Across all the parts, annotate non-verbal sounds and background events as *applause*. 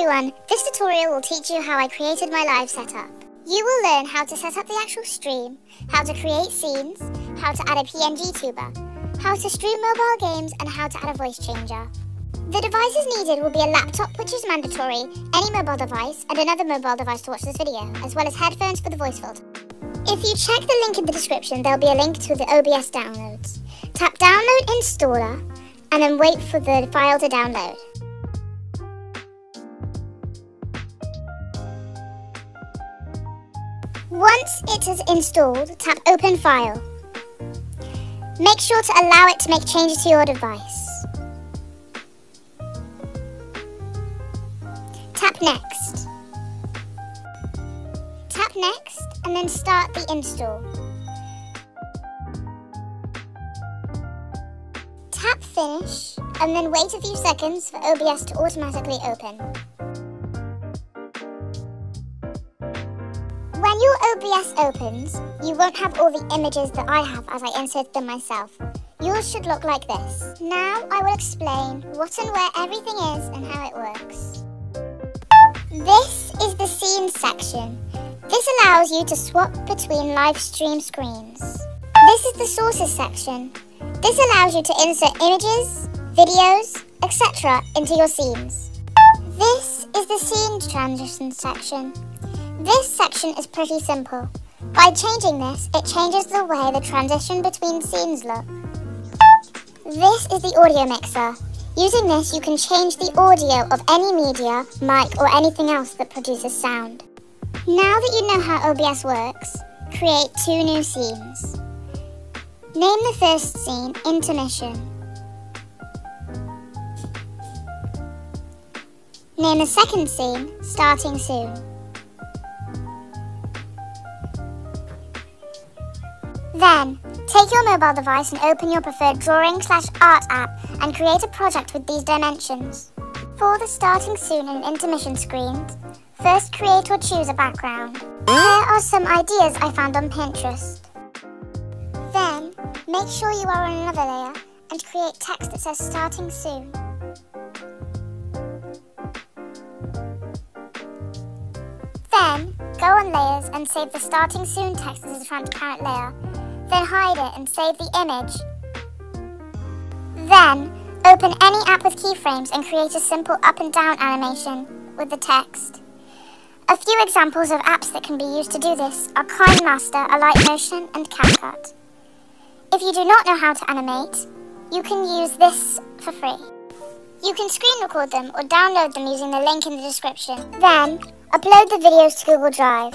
everyone, this tutorial will teach you how I created my live setup. You will learn how to set up the actual stream, how to create scenes, how to add a PNG tuber, how to stream mobile games and how to add a voice changer. The devices needed will be a laptop which is mandatory, any mobile device and another mobile device to watch this video, as well as headphones for the voice filter. If you check the link in the description there'll be a link to the OBS downloads. Tap download installer and then wait for the file to download. Once it is installed, tap Open File. Make sure to allow it to make changes to your device. Tap Next. Tap Next and then start the install. Tap Finish and then wait a few seconds for OBS to automatically open. OBS opens, you won't have all the images that I have as I insert them myself. Yours should look like this. Now I will explain what and where everything is and how it works. This is the scenes section. This allows you to swap between live stream screens. This is the sources section. This allows you to insert images, videos, etc. into your scenes. This is the scene transition section. This section is pretty simple. By changing this, it changes the way the transition between scenes look. This is the audio mixer. Using this, you can change the audio of any media, mic or anything else that produces sound. Now that you know how OBS works, create two new scenes. Name the first scene Intermission. Name the second scene Starting Soon. Take your mobile device and open your preferred drawing slash art app and create a project with these dimensions. For the starting soon and intermission screens, first create or choose a background. Here are some ideas I found on Pinterest. Then, make sure you are on another layer and create text that says starting soon. Then, go on layers and save the starting soon text as a transparent layer then hide it and save the image. Then, open any app with keyframes and create a simple up and down animation with the text. A few examples of apps that can be used to do this are KineMaster, Alight Motion, and CapCut. If you do not know how to animate, you can use this for free. You can screen record them or download them using the link in the description. Then, upload the videos to Google Drive.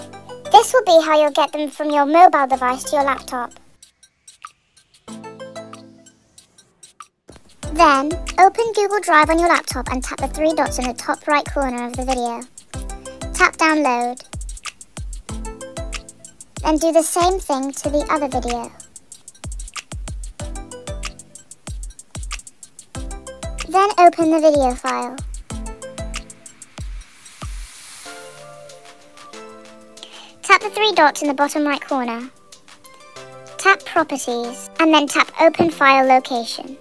This will be how you'll get them from your mobile device to your laptop. Then, open Google Drive on your laptop and tap the three dots in the top right corner of the video. Tap download. Then do the same thing to the other video. Then open the video file. Tap the three dots in the bottom right corner. Tap Properties, and then tap Open File Location.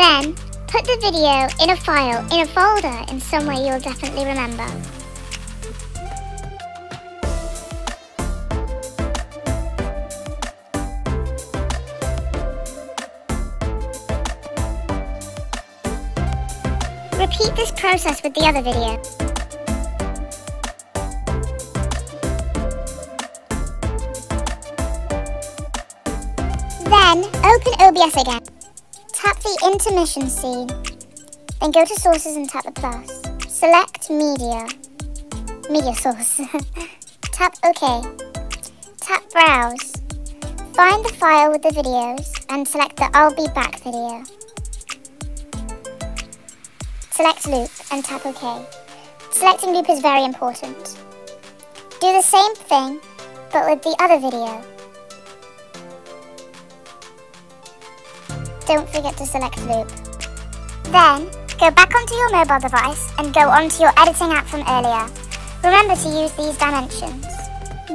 Then, put the video in a file in a folder in some way you'll definitely remember. Repeat this process with the other video. Then, open OBS again. Tap the intermission scene. Then go to sources and tap the plus. Select media. Media source. *laughs* tap OK. Tap browse. Find the file with the videos and select the I'll be back video. Select loop and tap OK. Selecting loop is very important. Do the same thing, but with the other video. Don't forget to select loop. Then, go back onto your mobile device and go onto your editing app from earlier. Remember to use these dimensions.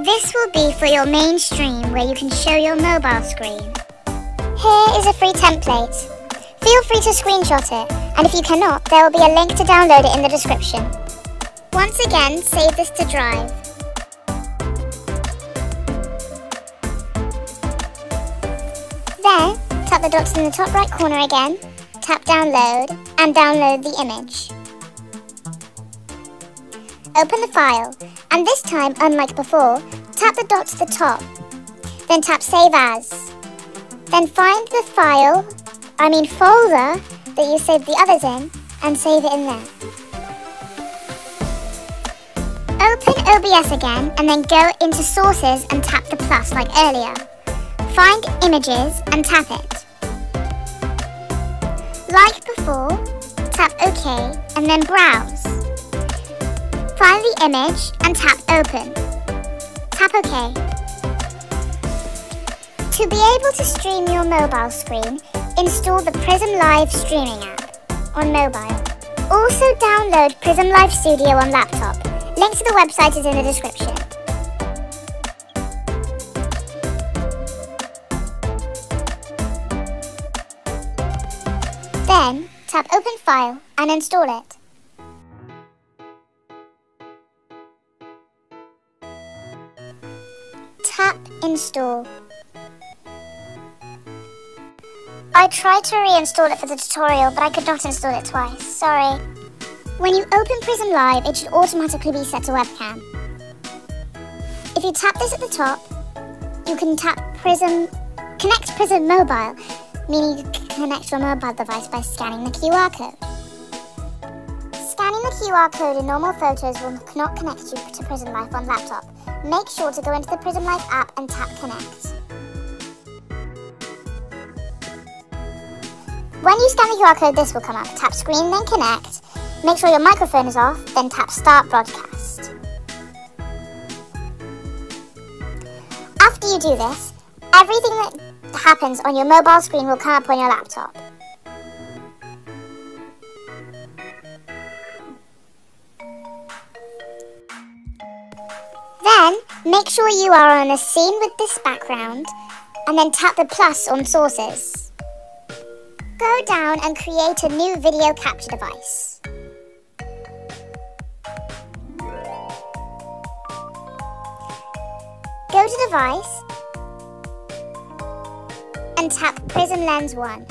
This will be for your main stream where you can show your mobile screen. Here is a free template. Feel free to screenshot it, and if you cannot, there will be a link to download it in the description. Once again, save this to Drive. The dots in the top right corner again, tap Download, and download the image. Open the file, and this time, unlike before, tap the dots at the top, then tap Save As. Then find the file, I mean folder, that you saved the others in, and save it in there. Open OBS again, and then go into Sources and tap the plus like earlier. Find Images and tap it. Like before, tap OK and then Browse. Find the image and tap Open. Tap OK. To be able to stream your mobile screen, install the Prism Live streaming app on mobile. Also download Prism Live Studio on laptop. Link to the website is in the description. File and install it. Tap Install. I tried to reinstall it for the tutorial, but I could not install it twice. Sorry. When you open Prism Live, it should automatically be set to webcam. If you tap this at the top, you can tap Prism, connect Prism Mobile, meaning you connect your mobile device by scanning the QR code. Scanning the QR code in normal photos will not connect you to Prism Live on laptop. Make sure to go into the Prism Live app and tap Connect. When you scan the QR code, this will come up. Tap Screen, then Connect. Make sure your microphone is off, then tap Start Broadcast. After you do this, everything that happens on your mobile screen will come up on your laptop. Then, make sure you are on a scene with this background, and then tap the plus on Sources. Go down and create a new video capture device. Go to Device tap Prism Lens 1.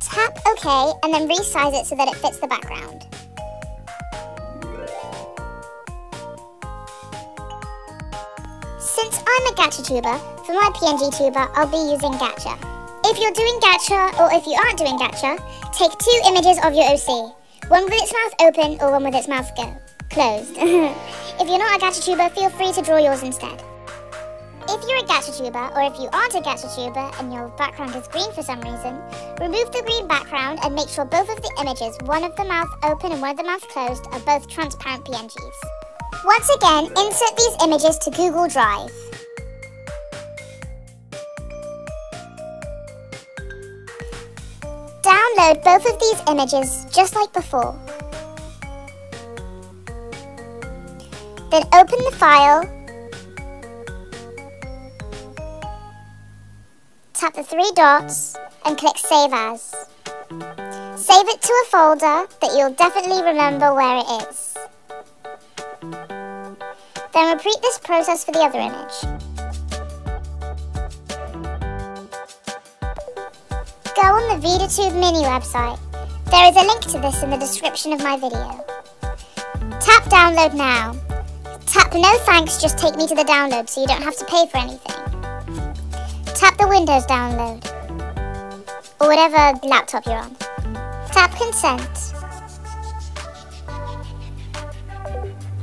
Tap OK and then resize it so that it fits the background. Since I'm a Gacha tuber, for my PNG tuber, I'll be using Gacha. If you're doing Gacha, or if you aren't doing Gacha, take two images of your OC. One with its mouth open, or one with its mouth go closed. *laughs* if you're not a Gacha tuber, feel free to draw yours instead. If you're a gacha tuber, or if you aren't a gacha tuber and your background is green for some reason, remove the green background and make sure both of the images, one of the mouth open and one of the mouth closed, are both transparent PNGs. Once again, insert these images to Google Drive. Download both of these images just like before. Then open the file tap the three dots and click Save As. Save it to a folder that you'll definitely remember where it is. Then repeat this process for the other image. Go on the Veadotube Mini website. There is a link to this in the description of my video. Tap Download Now. Tap No Thanks, just take me to the download so you don't have to pay for anything. The Windows download, or whatever laptop you're on. Tap Consent.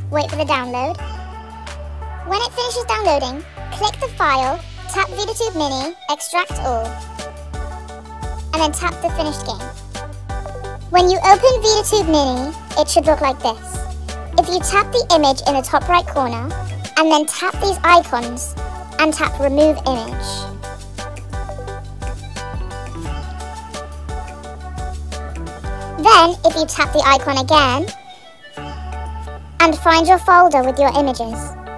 Wait for the download. When it finishes downloading, click the file, tap Veadotube Mini, extract all, and then tap the finished game. When you open Veadotube Mini, it should look like this. If you tap the image in the top right corner, and then tap these icons, and tap Remove Image. Then, if you tap the icon again, and find your folder with your images.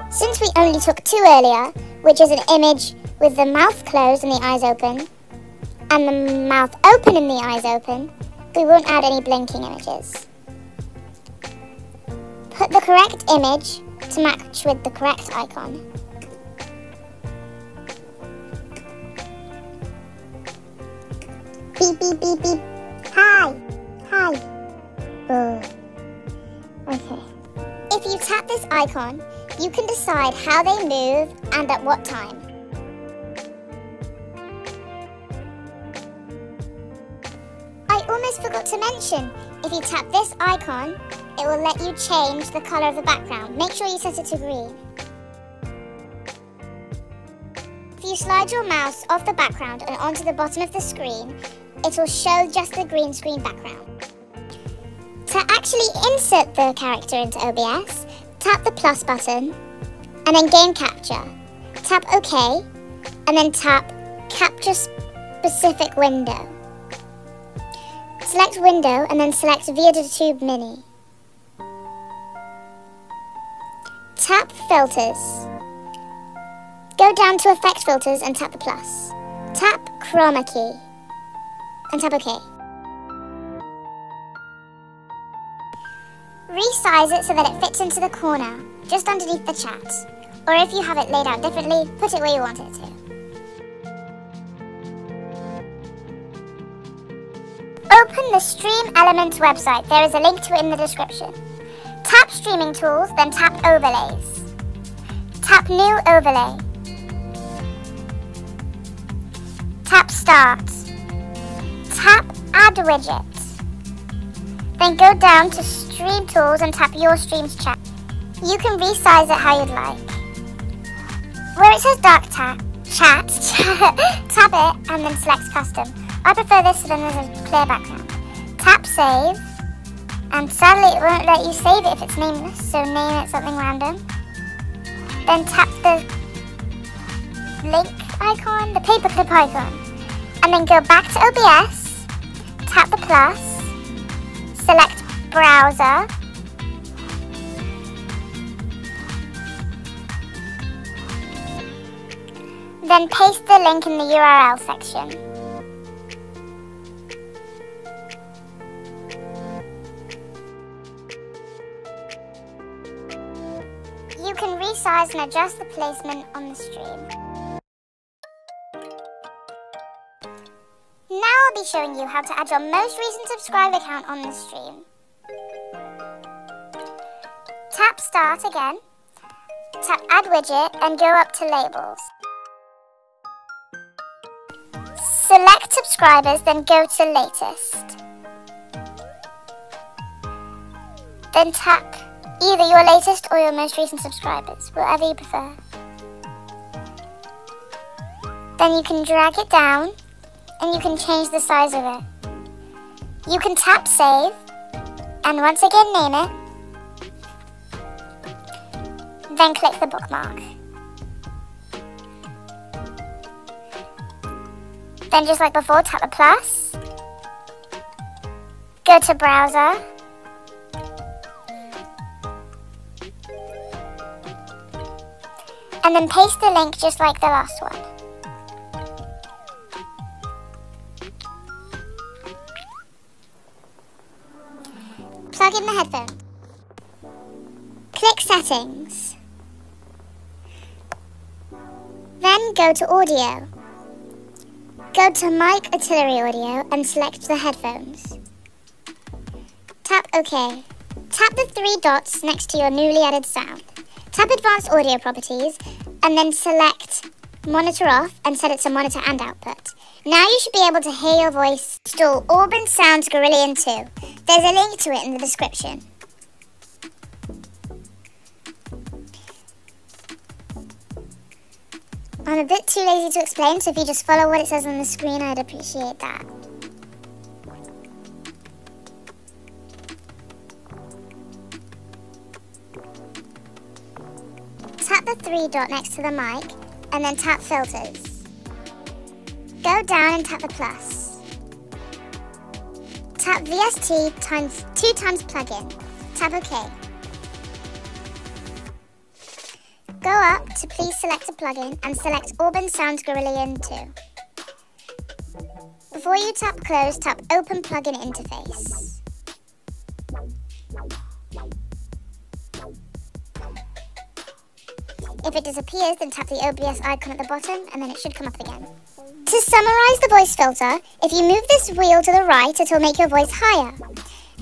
Since we only took two earlier, which is an image with the mouth closed and the eyes open, and the mouth open and the eyes open, we won't add any blinking images. Put the correct image to match with the correct icon. Beep, beep, beep, beep. Hi. Oh. Okay. If you tap this icon, you can decide how they move and at what time. I almost forgot to mention, if you tap this icon, it will let you change the colour of the background. Make sure you set it to green. If you slide your mouse off the background and onto the bottom of the screen, it will show just the green screen background. Actually insert the character into OBS, tap the plus button, and then game capture. Tap OK, and then tap capture specific window. Select window and then select Veadotube Mini. Tap filters. Go down to effect filters and tap the plus. Tap chroma key and tap OK. Resize it so that it fits into the corner, just underneath the chat. Or if you have it laid out differently, put it where you want it to. Open the Stream Elements website. There is a link to it in the description. Tap Streaming Tools, then tap Overlays. Tap New Overlay. Tap Start tap Add Widget. Then go down to Stream Tools and tap Your Streams Chat. You can resize it how you'd like. Where it says Dark Chat, chat *laughs* tap it and then select Custom. I prefer this so then there's a clear background. Tap Save, and sadly it won't let you save it if it's nameless, so name it something random. Then tap the link icon, the paperclip icon, and then go back to OBS tap the plus, select browser, then paste the link in the URL section. You can resize and adjust the placement on the stream. Now I'll be showing you how to add your most recent subscriber count on the stream. Start again, tap Add Widget and go up to Labels. Select Subscribers, then go to Latest. Then tap either your latest or your most recent subscribers, whatever you prefer. Then you can drag it down and you can change the size of it. You can tap save and once again name it. Then click the bookmark. Then just like before, tap the plus. Go to browser. And then paste the link just like the last one. Plug in the headphone. Click Settings. Go to Audio. Go to Mic Auxiliary Audio and select the headphones. Tap OK. Tap the three dots next to your newly added sound. Tap Advanced Audio Properties and then select Monitor Off and set it to Monitor and Output. Now you should be able to hear your voice. Install Auburn Sounds Graillon 2. There's a link to it in the description. I'm a bit too lazy to explain, so if you just follow what it says on the screen, I'd appreciate that. Tap the three dot next to the mic, and then tap filters. Go down and tap the plus. Tap VST times two times plugin. Tap OK. Go up to please select a plugin and select Auburn Sounds Graillon 2. Before you tap close, tap open plugin interface. If it disappears, then tap the OBS icon at the bottom and then it should come up again. To summarize the voice filter, if you move this wheel to the right, it will make your voice higher.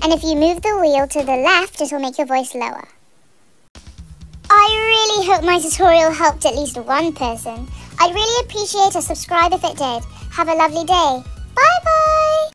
And if you move the wheel to the left, it will make your voice lower. Really hope my tutorial helped at least one person. I'd really appreciate a subscribe if it did. Have a lovely day.